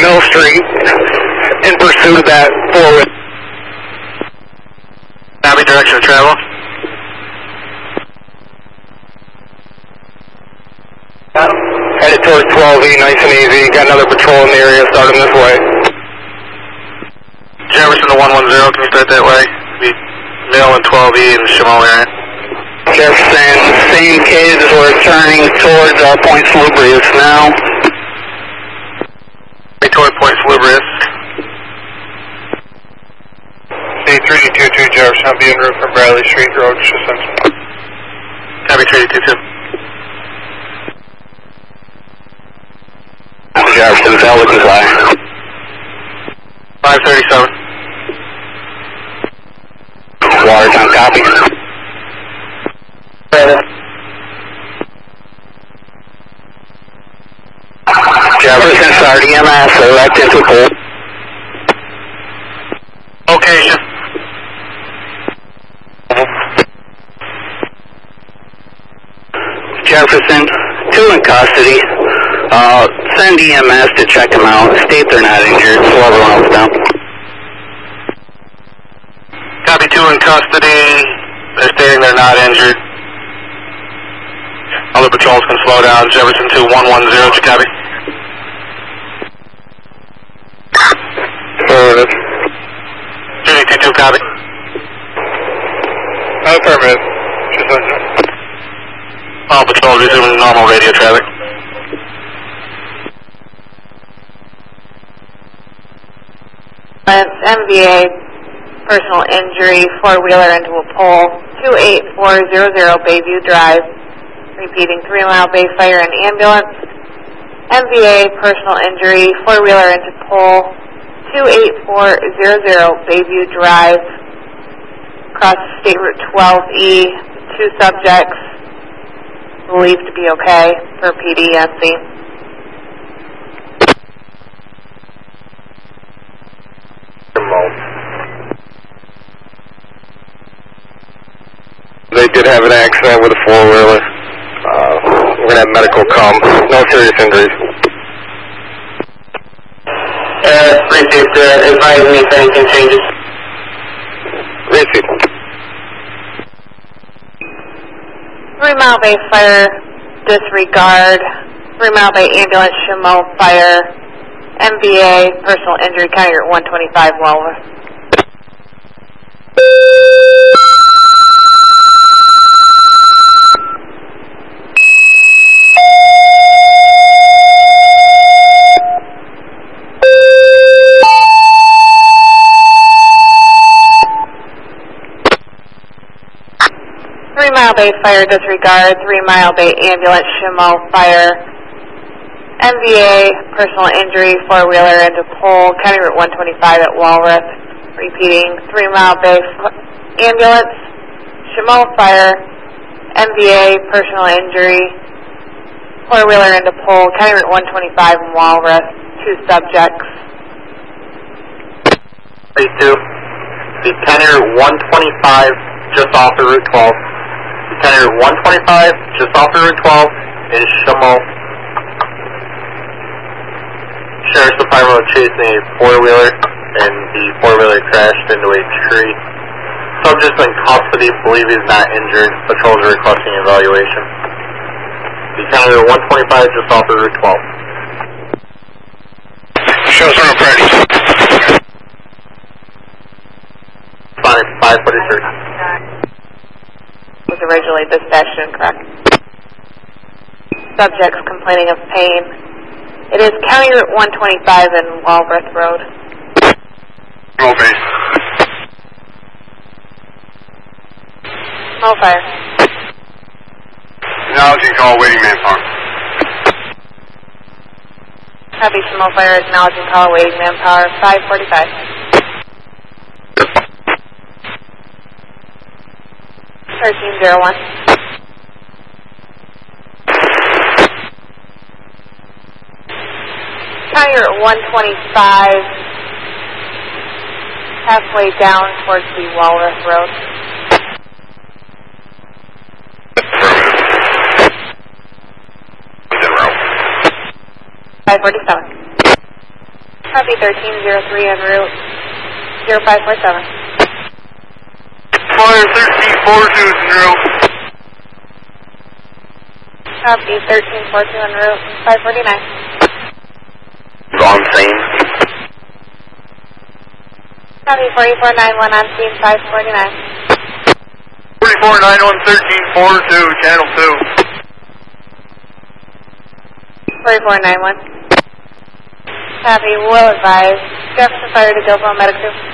Mill Street in pursuit of that four-wheel. Copy direction of travel. Headed towards 12E, nice and easy. Got another patrol in the area starting this way. Jefferson to 110, can you start that way? Be Mill and 12E in the Chaumont area. Jefferson, same case as we're turning towards uh, Point Salubrious now. Right toward Point Salubrious. C322 Jefferson, I'll be en route from Bradley Street Road, Central. Copy 3222. Jefferson, Zelda comply. 537. Watertown, copy. EMS, direct into pool. Location. Jefferson, two in custody. Uh, send EMS to check them out. State they're not injured. Slow everyone else down. Copy two in custody. They're stating they're not injured. Other patrols can slow down. Jefferson 2110, did copy? Affirmative. 3222, copy. Affirmative. Just Central. All patrols resuming normal radio traffic. MVA, personal injury, four-wheeler into a pole, 28400 Bayview Drive. Repeating, Three Mile Bay Fire and Ambulance. MVA, personal injury, four-wheeler into pole, 28400 Bayview Drive. Across State Route 12E, two subjects believed to be okay for PDNC. They did have an accident with a four-wheeler. Uh, we're gonna have medical come. No serious injuries. Uh, received, uh, advise me if anything changes. Received. Three Mile Bay Fire, disregard. Three Mile Bay Ambulance, Chaumont Fire. MVA, personal injury, County Route 125, Walworth. Mile Bay Fire, disregard. Three Mile Bay Ambulance, Chaumont Fire. MVA, personal injury, four-wheeler into pole, County Route 125 at Walworth. Repeating, Three Mile Bay Ambulance, Chaumont Fire, MVA, personal injury, four-wheeler into pole, County Route 125 in Walworth. Two subjects. 32. The tenor 125 just off the Route 12. Tenor 125 just off Route 12 is Chaumont. Sheriff's Department was chasing a four-wheeler and the four-wheeler crashed into a tree. Subject's in custody, believe he's not injured. Patrols are requesting evaluation. Tenor 125 just off Route 12. Shows on ready. Fine, 543. Was originally dispatched incorrect. Subjects complaining of pain. It is County Route 125 and Walworth Road. Roll base. Small fire. Acknowledging call, waiting manpower. Copy small fire acknowledging call awaiting manpower 545. Thirteen zero one. County Route 125, halfway down towards the Walworth Road. Five forty-seven. Copy 1303 en route 0547. Fire 1342 is en route. Copy 1342 en route 549. On scene. Copy 4491 on scene 549. 4491 1342, channel 2. 4491. Copy, will advise. Jefferson Fire to Guilfoyle Medic 2. That's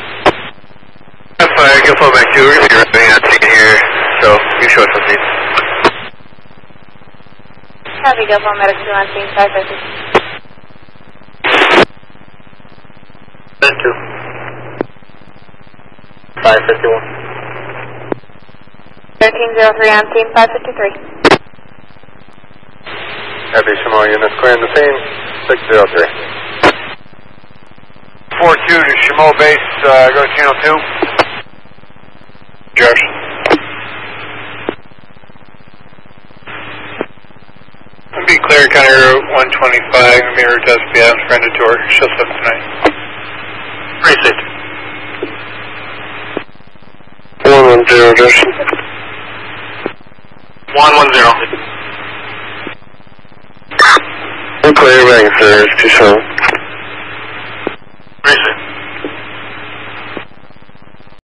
fire, go pull back two. We're gonna be running out here, so you show us something. Copy, Guilfoyle Medic 2 on scene 550. Then two. 551. 1303 on scene 553. Happy Chaumont units clearing the scene. 603. 42 to Chaumont base, uh, go to channel 2. Josh. I'll be clear, County Route 125, gonna be route to SPM, surrender to her, she'll slip tonight. 360. 110, Josh. 110. We're clear, back, sir. It's too slow. 36.